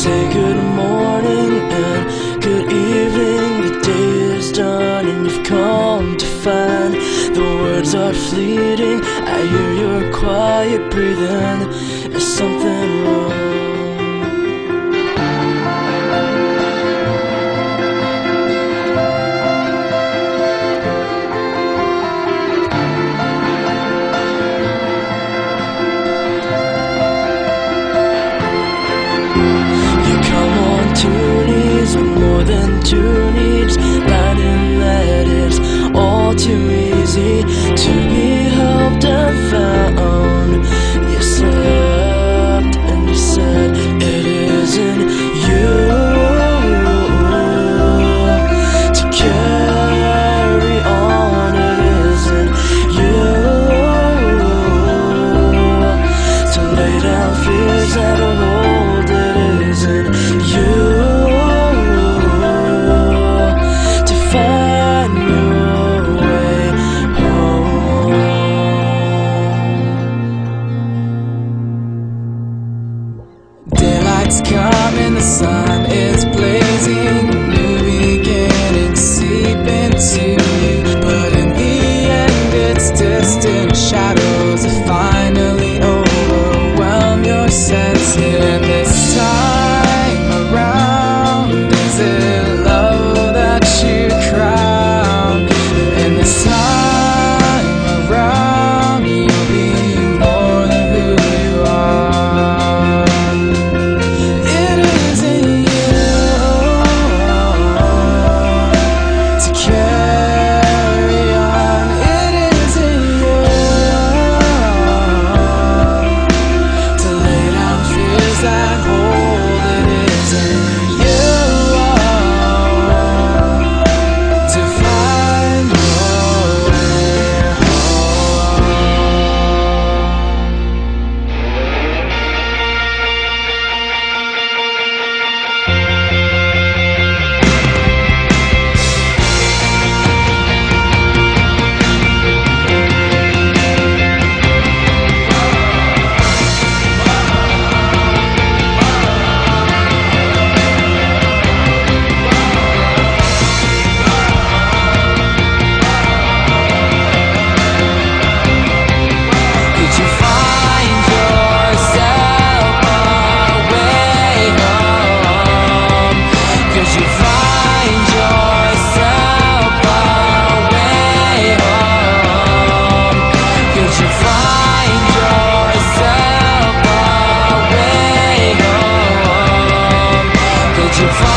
say good morning and good evening. The day is done and you've come to find the words are fleeting. I hear your quiet breathing. It's something than two needs. It's coming the sun. to find